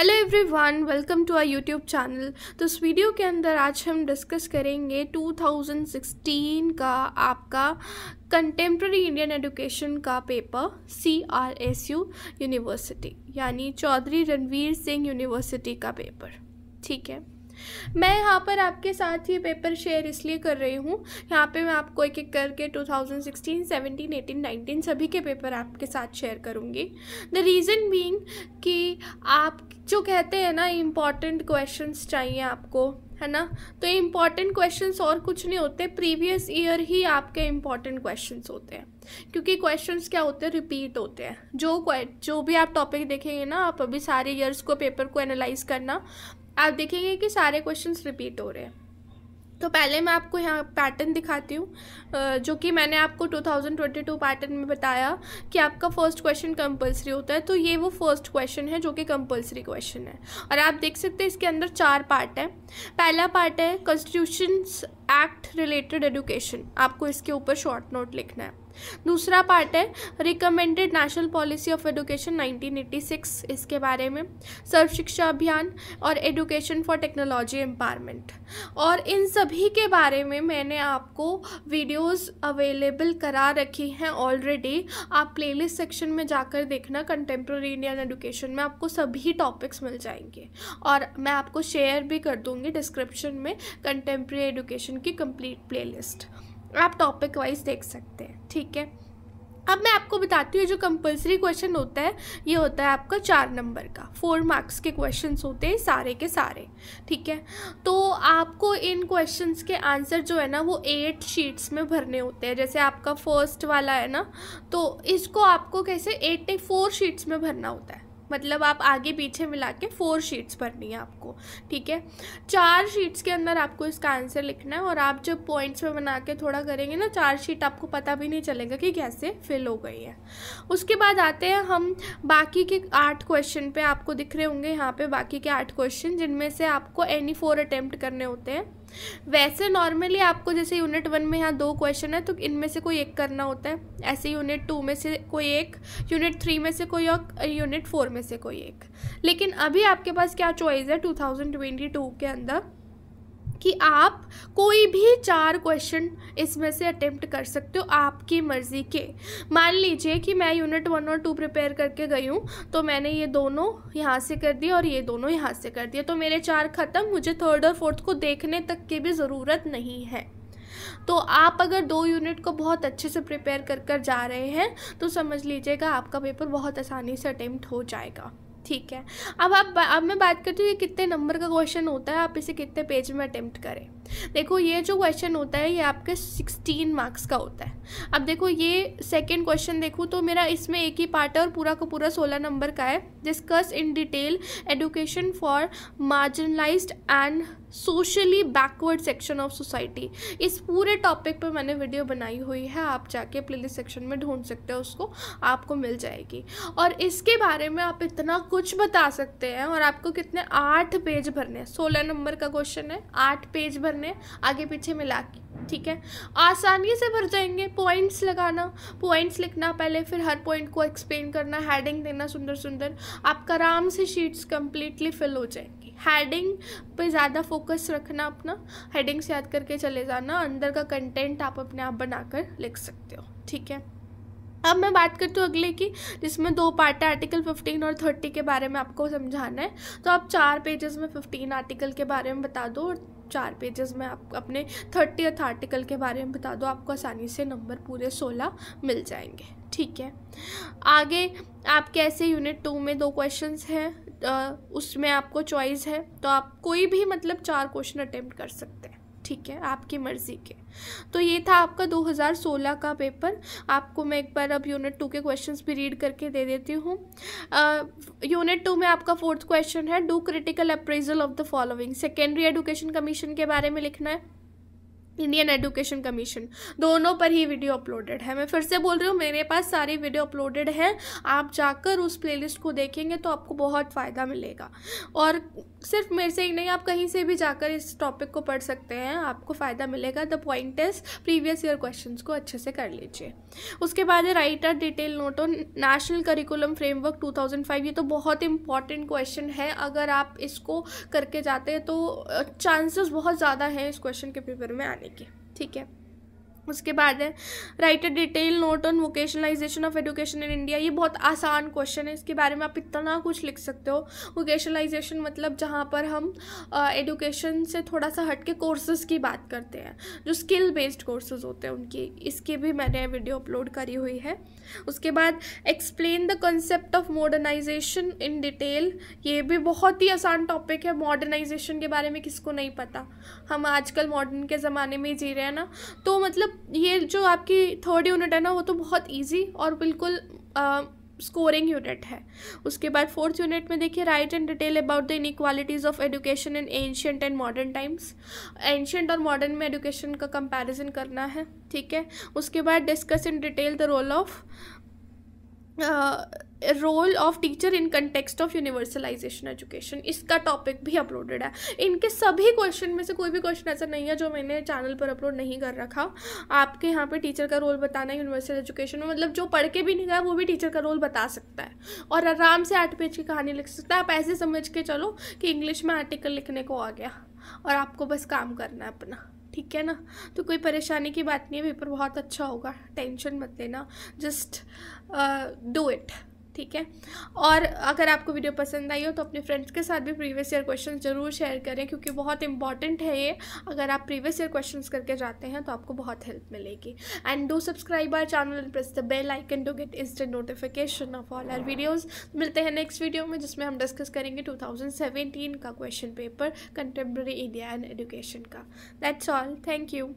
Hello everyone welcome to our YouTube channel तो इस video के अंदर आज हम डिस्कस करेंगे 2016 का आपका कंटेम्प्रेरी इंडियन एजुकेशन का paper C R S U university यानी चौधरी रणवीर सिंह यूनिवर्सिटी का पेपर ठीक है? मैं यहाँ पर आपके साथ ये पेपर शेयर इसलिए कर रही हूँ। यहाँ पे मैं आपको एक एक करके 2016, 17, 18, 19 सभी के पेपर आपके साथ शेयर करूँगी। द रीज़न बींग कि आप जो कहते हैं ना इंपॉर्टेंट क्वेश्चंस चाहिए आपको है ना? तो इंपॉर्टेंट क्वेश्चंस और कुछ नहीं होते प्रीवियस ईयर ही आपके इंपॉर्टेंट क्वेश्चंस होते हैं। क्योंकि क्वेश्चंस क्या होते हैं? रिपीट होते हैं। जो जो भी आप टॉपिक देखेंगे ना आप अभी सारे ईयर्स को पेपर को एनालाइज करना आप देखेंगे कि सारे क्वेश्चन रिपीट हो रहे हैं। तो पहले मैं आपको यहाँ पैटर्न दिखाती हूँ जो कि मैंने आपको 2022 पैटर्न में बताया कि आपका फ़र्स्ट क्वेश्चन कंपलसरी होता है तो ये वो फ़र्स्ट क्वेश्चन है जो कि कंपलसरी क्वेश्चन है। और आप देख सकते हैं इसके अंदर चार पार्ट है। पहला पार्ट है कॉन्स्टिट्यूशन एक्ट रिलेटेड एडुकेशन, आपको इसके ऊपर शॉर्ट नोट लिखना है। दूसरा पार्ट है recommended national policy of education 1986 इसके बारे में। सर्व शिक्षा अभियान और एडुकेशन फॉर टेक्नोलॉजी एम्पावरमेंट और इन सभी के बारे में मैंने आपको वीडियोस अवेलेबल करा रखी हैं ऑलरेडी आप प्लेलिस्ट सेक्शन में जाकर देखना कंटेम्प्रेरी इंडियन एडुकेशन में आपको सभी टॉपिक्स मिल जाएँगे। और मैं आपको शेयर भी कर दूँगी डिस्क्रिप्शन में कंटेम्प्रेरी एडुकेशन की कंप्लीट प्लेलिस्ट आप टॉपिक वाइज देख सकते हैं, ठीक है? अब मैं आपको बताती हूँ जो कंपलसरी क्वेश्चन होता है, ये होता है आपका चार नंबर का। फोर मार्क्स के क्वेश्चंस होते हैं, सारे के सारे, ठीक है? तो आपको इन क्वेश्चंस के आंसर जो है ना, वो एट शीट्स में भरने होते हैं। जैसे आपका फ़र्स्ट वाला है ना तो इसको आपको कैसे एट नहीं फोर शीट्स में भरना होता है। मतलब आप आगे पीछे मिला के फोर शीट्स भरनी है आपको, ठीक है? चार शीट्स के अंदर आपको इसका आंसर लिखना है और आप जब पॉइंट्स में बना के थोड़ा करेंगे ना, चार शीट आपको पता भी नहीं चलेगा कि कैसे फिल हो गई है। उसके बाद आते हैं हम, बाकी के आठ क्वेश्चन पे आपको दिख रहे होंगे यहाँ पे बाकी के आठ क्वेश्चन जिनमें से आपको एनी फोर अटैम्प्ट करने होते हैं। वैसे नॉर्मली आपको जैसे यूनिट वन में यहाँ दो क्वेश्चन है तो इनमें से कोई एक करना होता है। ऐसे यूनिट टू में से कोई एक यूनिट थ्री में से कोई और यूनिट फोर में से कोई एक। लेकिन अभी आपके पास क्या चॉइस है टू के अंदर? कि आप कोई भी चार क्वेश्चन इसमें से अटेम्प्ट कर सकते हो आपकी मर्ज़ी के। मान लीजिए कि मैं यूनिट वन और टू प्रिपेयर करके गई हूँ तो मैंने ये दोनों यहाँ से कर दिए और ये दोनों यहाँ से कर दिए। तो मेरे चार ख़त्म, मुझे थर्ड और फोर्थ को देखने तक की भी ज़रूरत नहीं है। तो आप अगर दो यूनिट को बहुत अच्छे से प्रिपेयर कर कर जा रहे हैं तो समझ लीजिएगा आपका पेपर बहुत आसानी से अटेम्प्ट हो जाएगा। ठीक है। अब आप अब मैं बात करती हूँ ये कितने नंबर का क्वेश्चन होता है, आप इसे कितने पेज में अटैम्प्ट करें। देखो, ये जो क्वेश्चन होता है, ये आपके सिक्सटीन मार्क्स का होता है। अब देखो, ये सेकेंड क्वेश्चन देखूँ तो मेरा इसमें एक ही पार्ट है और पूरा का पूरा सोलह नंबर का है। Discuss in detail education for marginalised and socially backward section of society इस पूरे टॉपिक पर मैंने वीडियो बनाई हुई है। आप जाके प्लेलिस्ट सेक्शन में ढूंढ सकते हो, उसको आपको मिल जाएगी। और इसके बारे में आप इतना कुछ बता सकते हैं और आपको कितने आठ पेज भरने हैं। सोलह नंबर का क्वेश्चन है, आठ पेज भरने आगे पीछे मिला के, ठीक है? आसानी से भर जाएँगे पॉइंट्स लगाना। पॉइंट्स लिखना पहले, फिर हर पॉइंट को एक्सप्लेन करना हेडिंग देना सुंदर सुंदर। आपका आराम से शीट्स कंप्लीटली फिल हो जाएँगी। हेडिंग पे ज़्यादा फोकस रखना अपना। हेडिंग्स याद करके चले जाना। अंदर का कंटेंट आप अपने आप बनाकर लिख सकते हो, ठीक है? अब मैं बात करती हूँ अगले की, जिसमें दो पार्ट है आर्टिकल फिफ्टीन और थर्टी के बारे में आपको समझाना है। तो आप चार पेजेस में फिफ्टीन आर्टिकल के बारे में बता दो और चार पेजेस में आप अपने थर्टी आर्टिकल के बारे में बता दो, आपको आसानी से नंबर पूरे सोलह मिल जाएँगे, ठीक है? आगे, आप कैसे यूनिट टू में दो क्वेश्चंस हैं उसमें आपको चॉइस है तो आप कोई भी मतलब चार क्वेश्चन अटेम्प्ट कर सकते हैं। ठीक है, आपकी मर्ज़ी के। तो ये था आपका 2016 का पेपर। आपको मैं एक बार अब यूनिट टू के क्वेश्चंस भी रीड करके दे देती हूँ। यूनिट टू में आपका फोर्थ क्वेश्चन है do critical appraisal of the following secondary education commission के बारे में लिखना है। इंडियन एजुकेशन कमीशन दोनों पर ही वीडियो अपलोडेड है। मैं फिर से बोल रही हूँ, मेरे पास सारी वीडियो अपलोडेड है। आप जाकर उस प्लेलिस्ट को देखेंगे तो आपको बहुत फ़ायदा मिलेगा। और सिर्फ़ मेरे से ही नहीं, आप कहीं से भी जाकर इस टॉपिक को पढ़ सकते हैं। आपको फ़ायदा मिलेगा। The point is previous year question को अच्छे से कर लीजिए। उसके बाद write a detail note on national curriculum framework 2005 ये तो बहुत इंपॉर्टेंट क्वेश्चन है। अगर आप इसको करके जाते हैं तो चांसेस बहुत ज़्यादा हैं इस क्वेश्चन के पेपर में आने के ठीक है। उसके बाद है write a detail note on vocationalisation of education in India ये बहुत आसान क्वेश्चन है, इसके बारे में आप इतना कुछ लिख सकते हो। वोकेशनलाइजेशन मतलब जहाँ पर हम एजुकेशन से थोड़ा सा हट के कोर्सेज की बात करते हैं, जो स्किल बेस्ड कोर्सेज होते हैं उनकी। इसकी भी मैंने वीडियो अपलोड करी हुई है। उसके बाद explain the concept of modernisation in detail ये भी बहुत ही आसान टॉपिक है मॉडर्नाइजेशन के बारे में किसको नहीं पता। हम आजकल मॉडर्न के ज़माने में जी रहे हैं ना तो मतलब ये जो आपकी थर्ड यूनिट है ना, वो तो बहुत ईजी और बिल्कुल स्कोरिंग यूनिट है। उसके बाद फोर्थ यूनिट में देखिए write and detail about the inequalities of education in ancient and modern times ancient और मॉडर्न में एजुकेशन का कंपेरिजन करना है, ठीक है? उसके बाद discuss in detail the role of role of teacher in context of universalisation education इसका टॉपिक भी अपलोडेड है। इनके सभी क्वेश्चन में से कोई भी क्वेश्चन ऐसा नहीं है जो मैंने चैनल पर अपलोड नहीं कर रखा। आपके यहाँ पे टीचर का रोल बताना है यूनिवर्सल एजुकेशन में मतलब जो पढ़ के भी नहीं गया, वो भी टीचर का रोल बता सकता है। और आराम से आठ पेज की कहानी लिख सकता है। आप ऐसे समझ के चलो कि इंग्लिश में आर्टिकल लिखने को आ गया। और आपको बस काम करना है अपना। ठीक है ना? तो कोई परेशानी की बात नहीं है पेपर बहुत अच्छा होगा, टेंशन मत लेना जस्ट डू इट ठीक है? और अगर आपको वीडियो पसंद आई हो तो अपने फ्रेंड्स के साथ भी प्रीवियस ईयर क्वेश्चन ज़रूर शेयर करें, क्योंकि बहुत इंपॉर्टेंट है ये। अगर आप प्रीवियस ईयर क्वेश्चन करके जाते हैं तो आपको बहुत हेल्प मिलेगी। And do subscribe our channel and press the bell icon to get instant notification of all our videos मिलते हैं नेक्स्ट वीडियो में, जिसमें हम डिस्कस करेंगे टू का question paper contemporary India and education का। That's all thank you